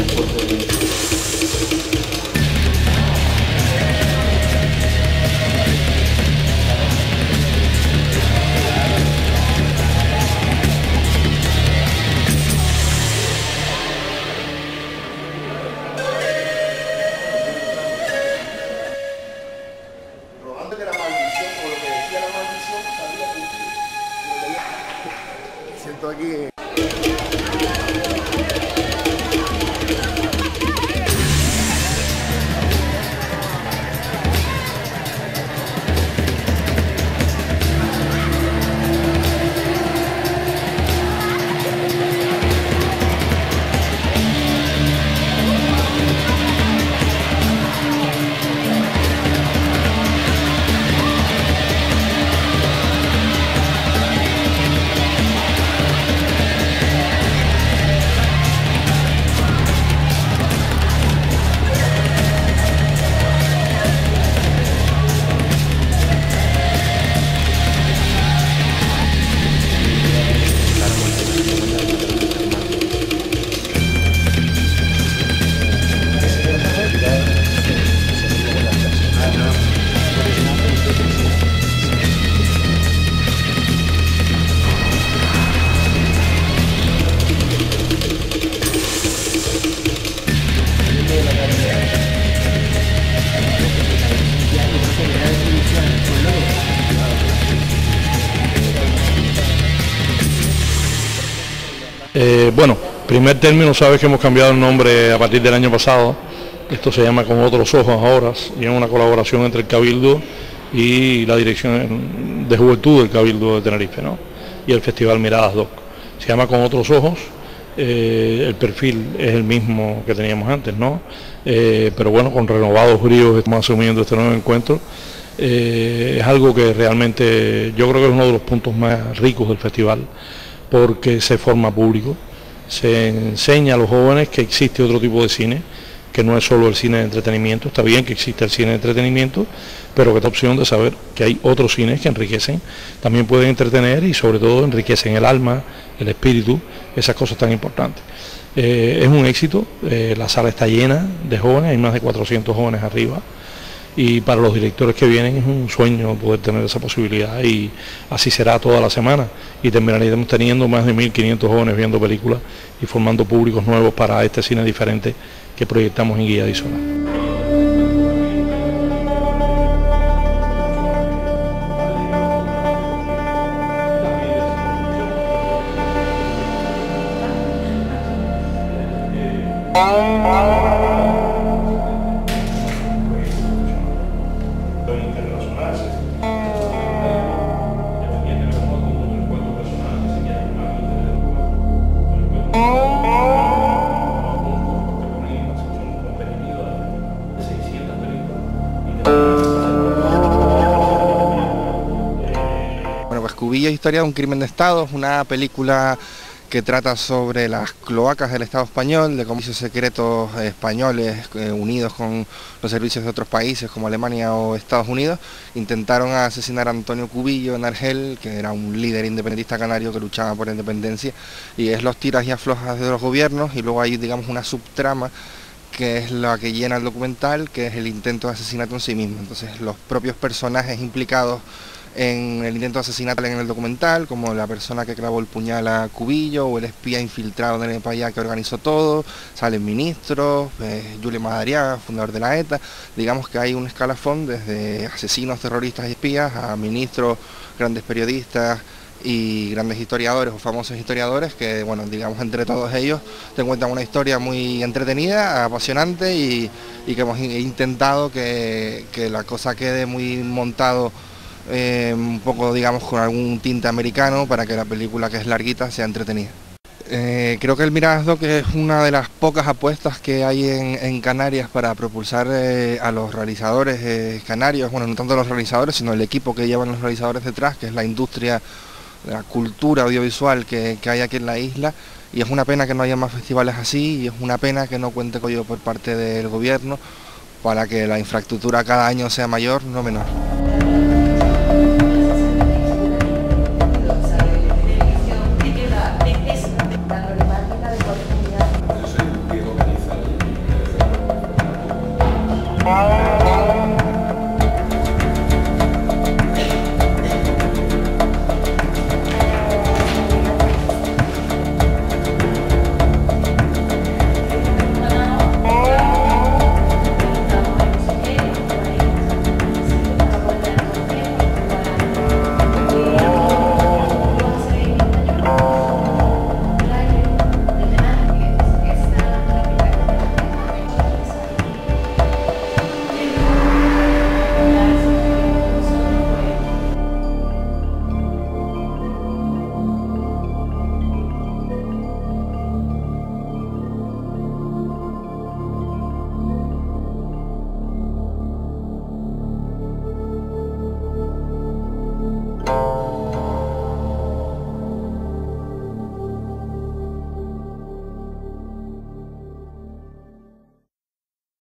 Obrigado. Eh, bueno, primer término, sabes que hemos cambiado el nombre a partir del año pasado. Esto se llama Con otros ojos ahora y es una colaboración entre el Cabildo y la Dirección de Juventud del Cabildo de Tenerife, ¿no? Y el Festival Miradas Doc. Se llama Con otros ojos. eh, el perfil es el mismo que teníamos antes, ¿no? Eh, pero bueno, con renovados bríos estamos asumiendo este nuevo encuentro. Es algo que realmente yo creo que es uno de los puntos más ricos del festival porque se forma público, se enseña a los jóvenes que existe otro tipo de cine, que no es solo el cine de entretenimiento, está bien que existe el cine de entretenimiento, pero que esta opción de saber que hay otros cines que enriquecen, también pueden entretener y sobre todo enriquecen el alma, el espíritu, esas cosas tan importantes. Eh, es un éxito, eh, la sala está llena de jóvenes, hay más de 400 jóvenes arriba y para los directores que vienen es un sueño poder tener esa posibilidad y así será toda la semana y terminaremos teniendo más de 1.500 jóvenes viendo películas y formando públicos nuevos para este cine diferente que proyectamos en Guía de Isola. Cubillo, historia de un crimen de Estado, es una película que trata sobre las cloacas del Estado español, de servicios secretos españoles eh, unidos con los servicios de otros países como Alemania o Estados Unidos, intentaron asesinar a Antonio Cubillo en Argel, que era un líder independentista canario que luchaba por la independencia, y es los tiras y aflojas de los gobiernos, y luego hay digamos una subtrama que es la que llena el documental, que es el intento de asesinato en sí mismo. Entonces los propios personajes implicados en el intento de asesinato en el documental, como la persona que clavó el puñal a Cubillo o el espía infiltrado en el país que organizó todo, salen ministros, eh, Julio Madariaga, fundador de la ETA, digamos que hay un escalafón desde asesinos, terroristas y espías a ministros, grandes periodistas y grandes historiadores o famosos historiadores que, bueno, digamos entre todos ellos te cuentan una historia muy entretenida, apasionante y, y que hemos in- intentado que, que la cosa quede muy montado eh, un poco, digamos, con algún tinte americano para que la película, que es larguita, sea entretenida. Eh, creo que el Miradas Doc es una de las pocas apuestas que hay en, Canarias para propulsar eh, a los realizadores canarios, bueno, no tanto los realizadores, sino el equipo que llevan los realizadores detrás, que es la industria, la cultura audiovisual que, que hay aquí en la isla. Y es una pena que no haya más festivales así y es una pena que no cuente con ello por parte del gobierno para que la infraestructura cada año sea mayor, no menor.